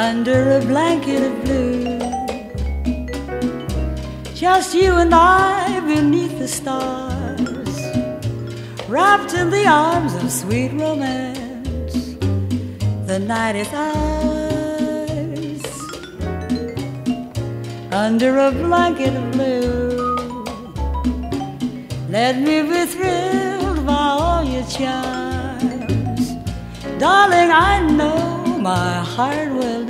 under a blanket of blue. Just you and I beneath the stars, wrapped in the arms of sweet romance. The night is ours under a blanket of blue. Let me be thrilled by all your charms, darling. I know my heart will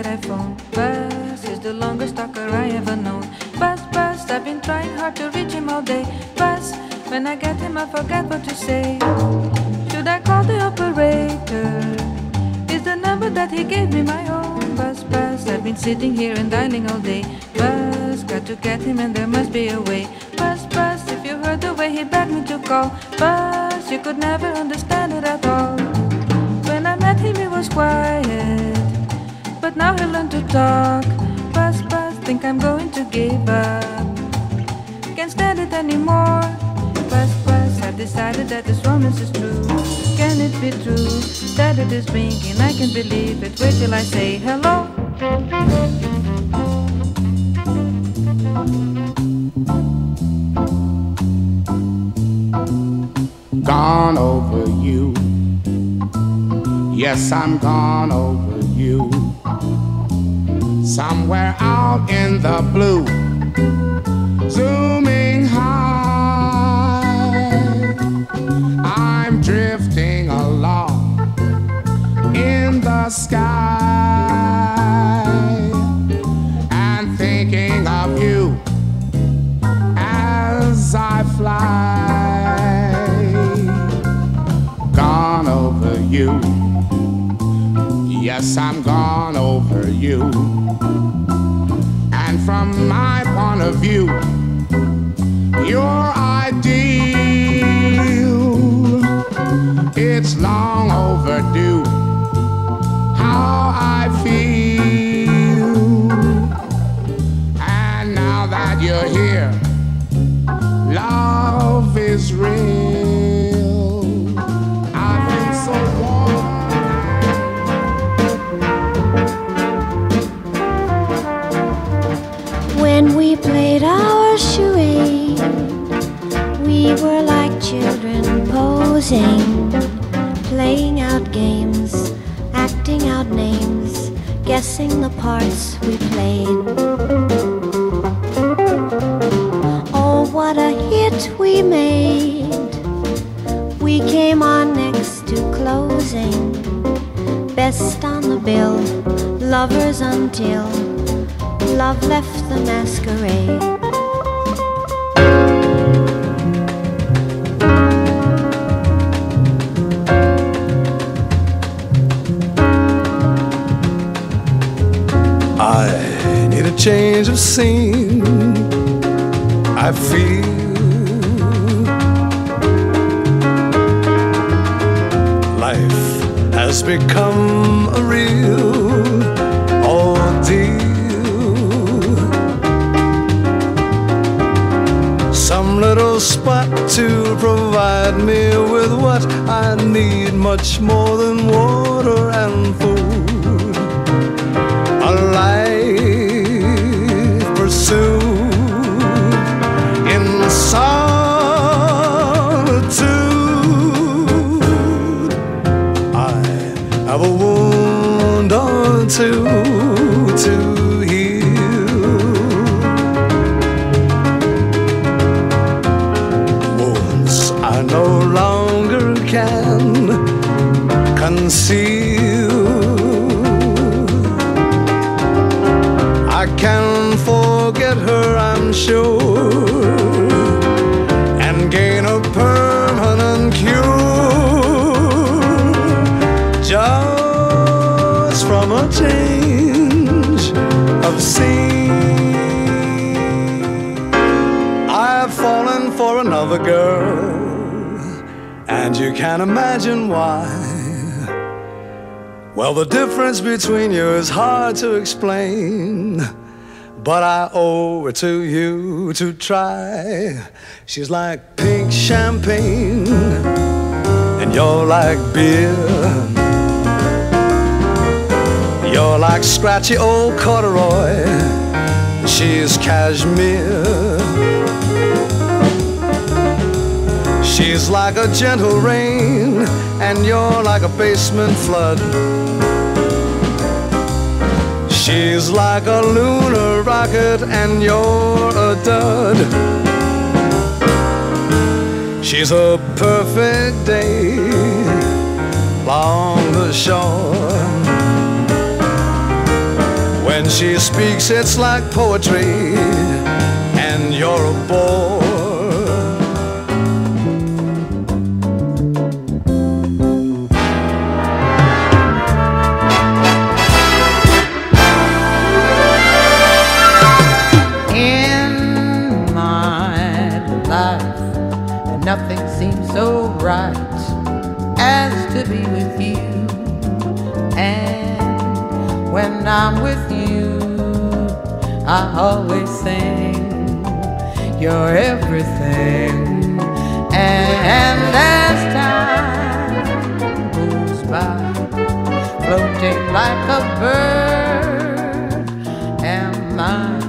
every time that I phone. Bus is the longest talker I ever known. Bus, bus, I've been trying hard to reach him all day. Bus, when I get him, I forget what to say. Should I call the operator? Is the number that he gave me my own? Bus, bus, I've been sitting here and dialing all day. Bus, got to get him and there must be a way. Bus, bus, if you heard the way he begged me to call. Bus, you could never understand it at all. When I met him, he was quiet, but now he learned to talk. Bus, bus, think I'm going to give up. Can't stand it anymore. Bus, bus, I've decided that this romance is true. Can it be true that it is ringing? I can't believe it. Wait till I say hello. Gone over you. Yes, I'm gone over you. Somewhere out in the blue, zooming you're here, love is real. I feel so warm. When we played our charade, we were like children posing, playing out games, acting out names, guessing the parts we played. We made! We came on next to closing, best on the bill, lovers until love left the masquerade. I need a change of scene. I feel has become a real ordeal. Some little spot to provide me with what I need, much more than water and food two to heal. Wounds I no longer can conceal. I can forget her, I'm sure can't imagine why. Well, the difference between you is hard to explain. But I owe it to you to try. She's like pink champagne, and you're like beer. You're like scratchy old corduroy, she's cashmere. She's like a gentle rain, and you're like a basement flood. She's like a lunar rocket and you're a dud. She's a perfect day along the shore. When she speaks, it's like poetry, and you're a bore. By, floating like a bird, am I?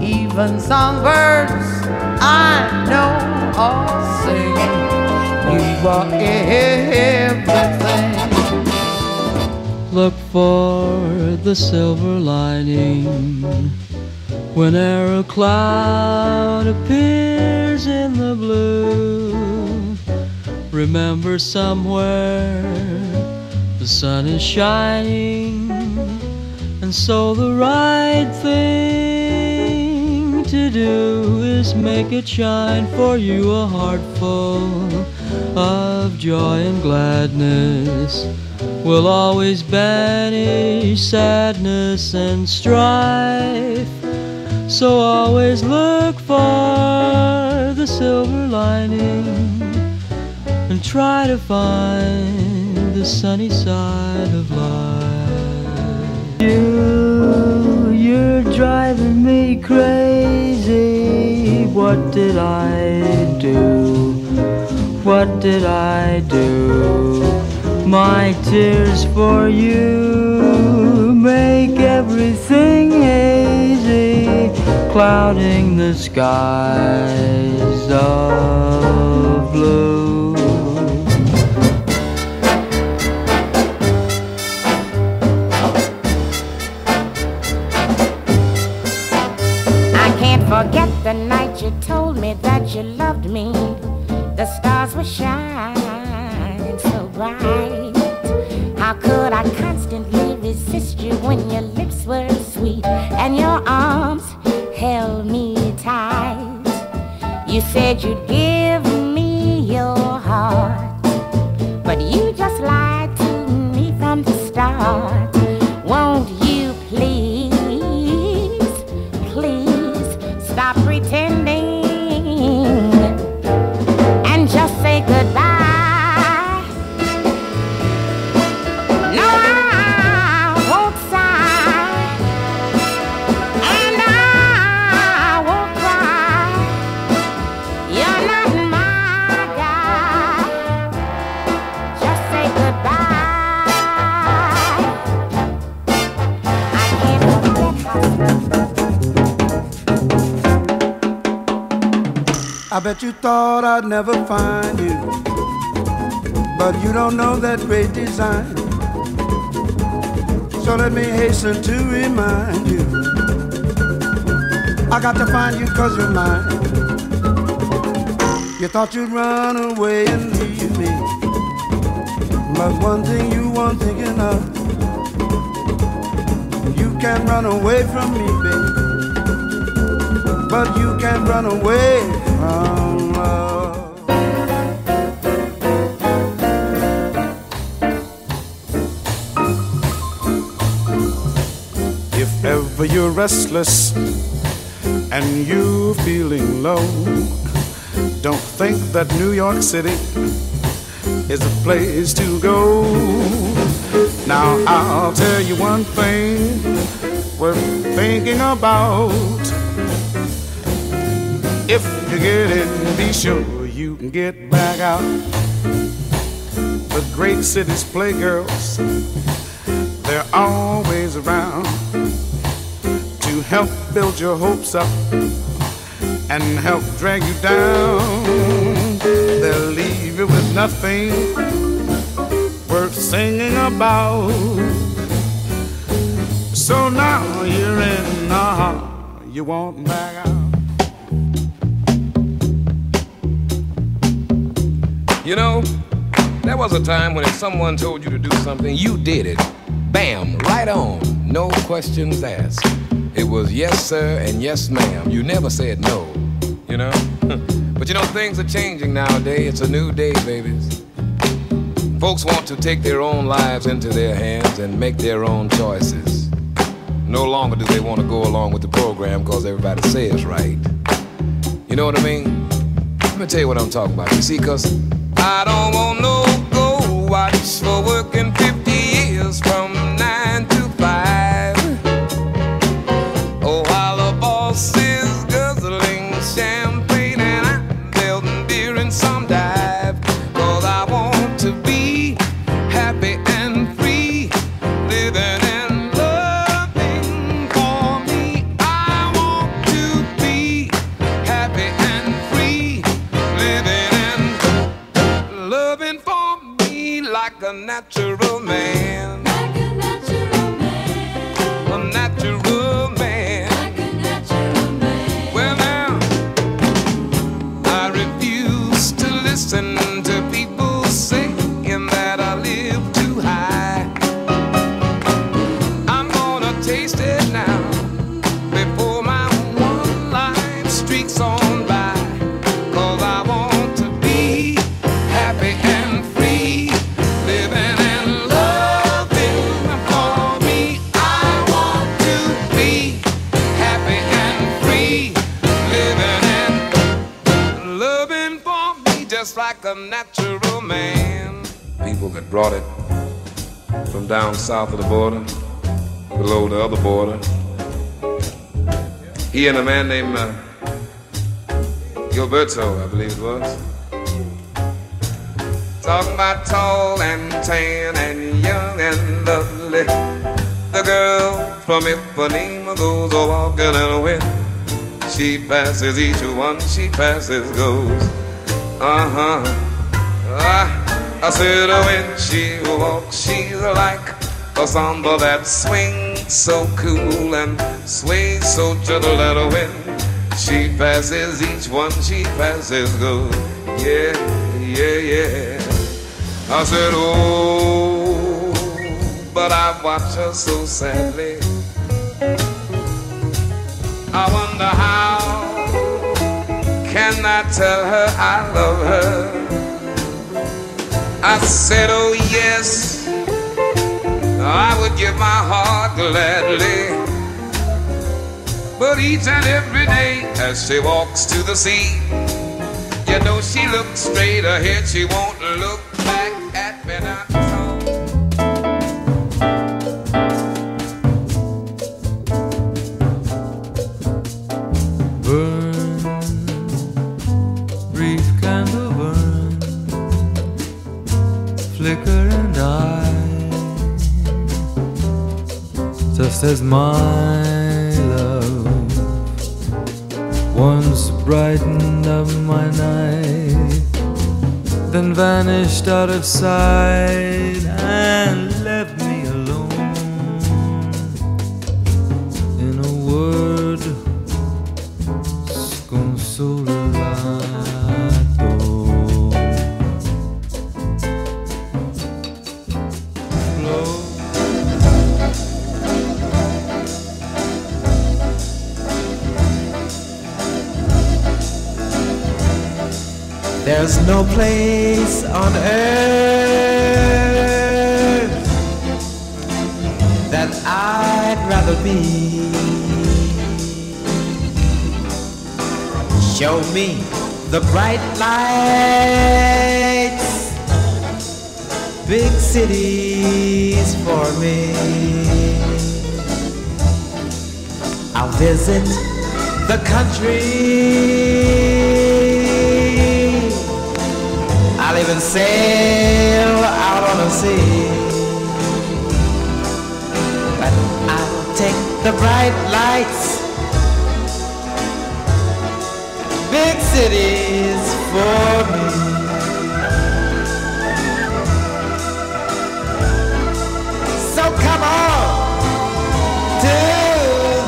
Even songbirds I know all singing. You are everything. Look for the silver lining whenever a cloud appears in the blue. Remember somewhere the sun is shining, and so the right thing to do is make it shine for you a heart full of joy and gladness will always banish sadness and strife. So always look for the silver lining and try to find the sunny side of life. You, you're driving me crazy. What did I do? What did I do? My tears for you make everything hazy, clouding the skies of blue. Told me that you loved me. The stars were shining so bright. How could I constantly resist you when your lips were sweet and your arms held me tight? You said you'd give thought I'd never find you, but you don't know that great design. So let me hasten to remind you. I got to find you cause you're mine. You thought you'd run away and leave me. But one thing you weren't thinking of. You can't run away from me, baby. But you can't run away from love. If ever you're restless and you're feeling low, don't think that New York City is a place to go. Now I'll tell you one thing worth thinking about. If you get in, be sure you can get back out. The great city's playgirls, they're always around to help build your hopes up and help drag you down. They'll leave you with nothing worth singing about. So now you're in a you won't back out. You know, there was a time when if someone told you to do something, you did it. Bam, right on. No questions asked. It was yes, sir, and yes, ma'am. You never said no, you know? but you know, things are changing nowadays. It's a new day, babies. Folks want to take their own lives into their hands and make their own choices. No longer do they want to go along with the program because everybody says right. You know what I mean? Let me tell you what I'm talking about. You see, because I don't want no go. Watch for working 50 gonna taste it now before my one life streaks on by. Cause I want to be happy and free, living and loving for me. I want to be happy and free, living and loving for me just like a natural man. People that brought it from down south of the border, below the other border. He and a man named uh, Gilberto, I believe it was. Talking about tall and tan and young and lovely. The girl from Ipanema goes a walking and when she passes each one, she passes goes. Uh-huh. Ah, I said when she walks, she's like a samba that swings so cool and sways so gentle that when she passes each one, she passes goes. Yeah, yeah, yeah. I said, oh, but I watch her so sadly. I wonder how can I tell her I love her? I said, oh yes, I would give my heart gladly. But each and every day as she walks to the sea, you know she looks straight ahead, she won't look back as my love. Once brightened up my night, then vanished out of sight no place on earth that I'd rather be. Show me the bright lights, big cities for me. I'll visit the country. I'll even sail out on the sea. But I'll take the bright lights, big cities for me. So come on to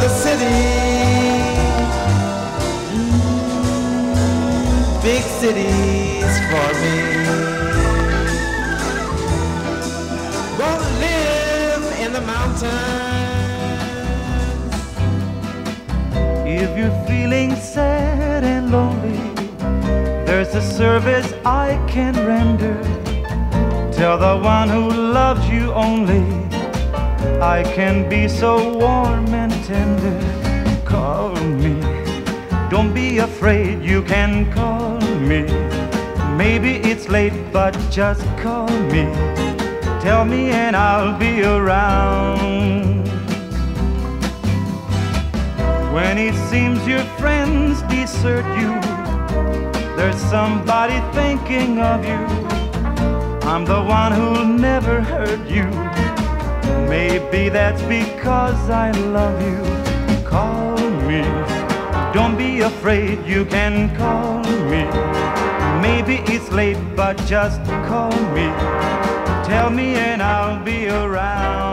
the city. big cities there's a service I can render. Tell the one who loves you only, I can be so warm and tender. Call me. Don't be afraid, you can call me. Maybe it's late, but just call me. Tell me, and I'll be around. When it seems your friends desert you, there's somebody thinking of you. I'm the one who'll never hurt you. Maybe that's because I love you. Call me. Don't be afraid, you can call me. Maybe it's late, but just call me. Tell me and I'll be around.